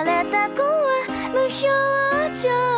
された子は無表情。